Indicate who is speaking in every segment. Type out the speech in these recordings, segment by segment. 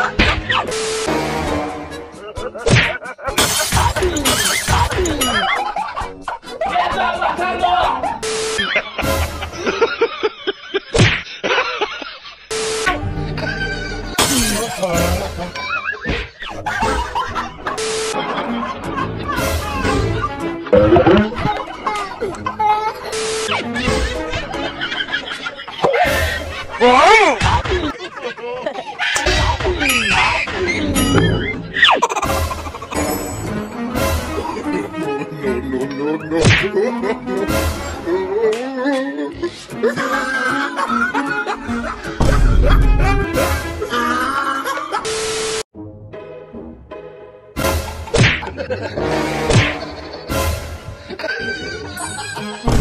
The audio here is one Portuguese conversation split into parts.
Speaker 1: Ha ha ha! Ha ha ha!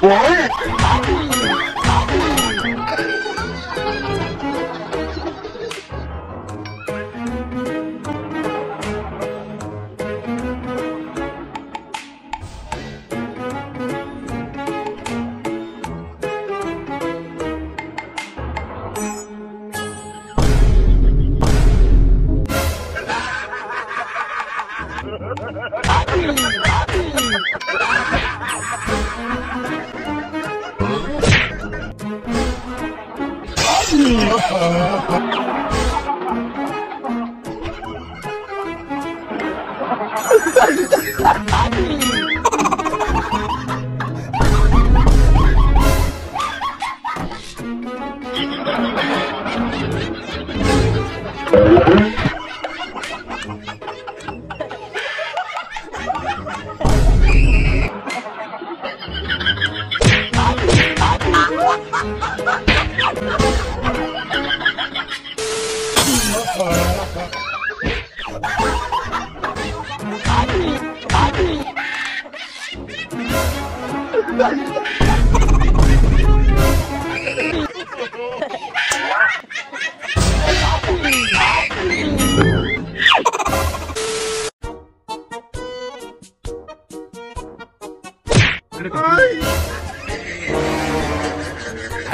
Speaker 1: Happy! Happy!
Speaker 2: Oh, Ay,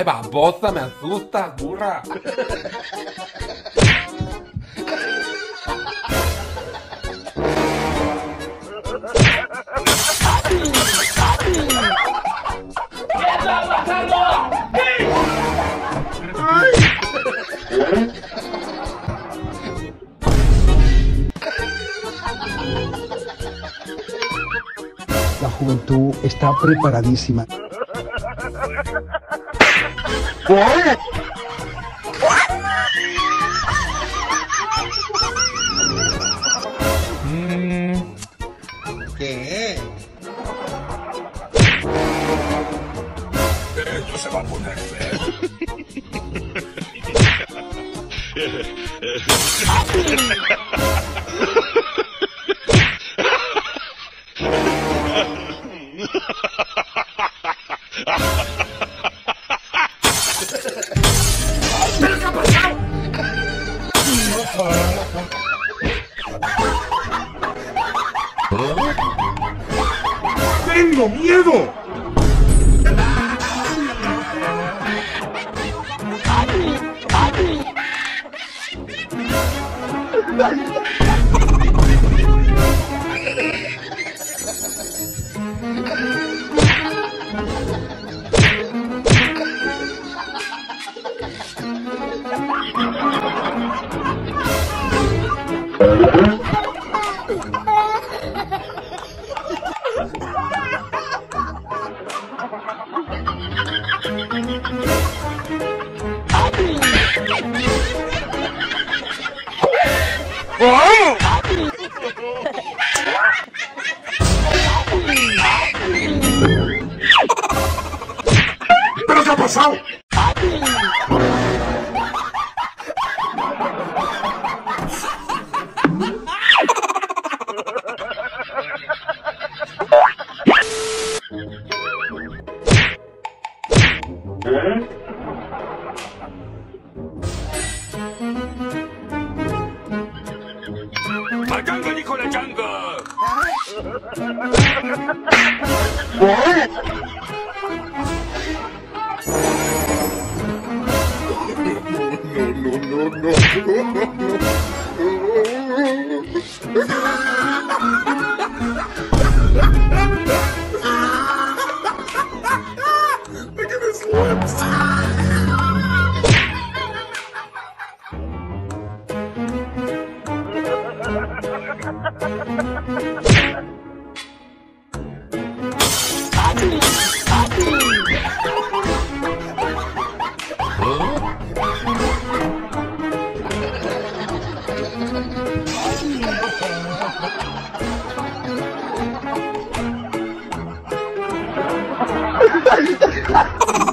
Speaker 2: babosa, me asusta, burra.
Speaker 3: Juventud está preparadísima.
Speaker 1: ¿Qué?
Speaker 2: Esto se va a poner feo. tengo miedo. Vamos!
Speaker 4: Pelo capacão! Changa!
Speaker 2: No, no, no, Ha ha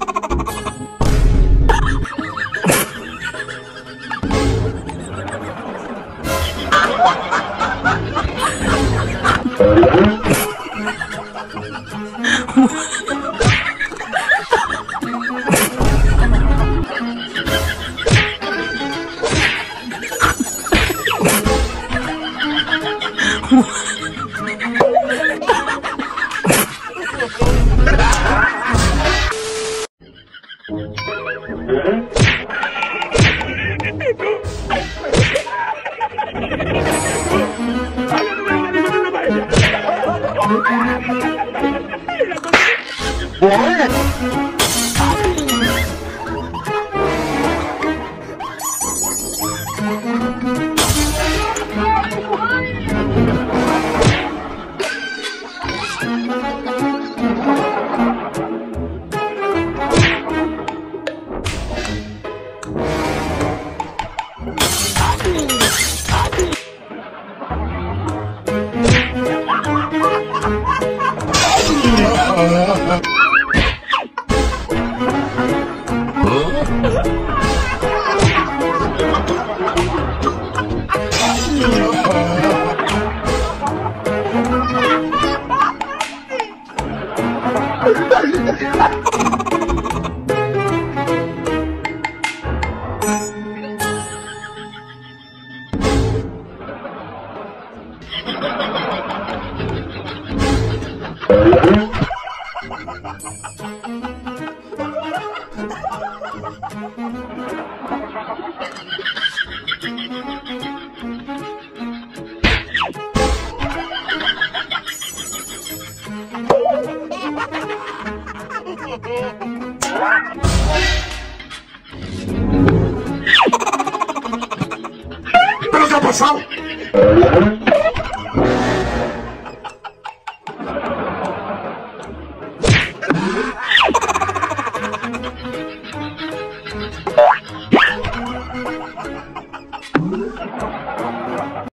Speaker 2: ha! What? Bye. capacete.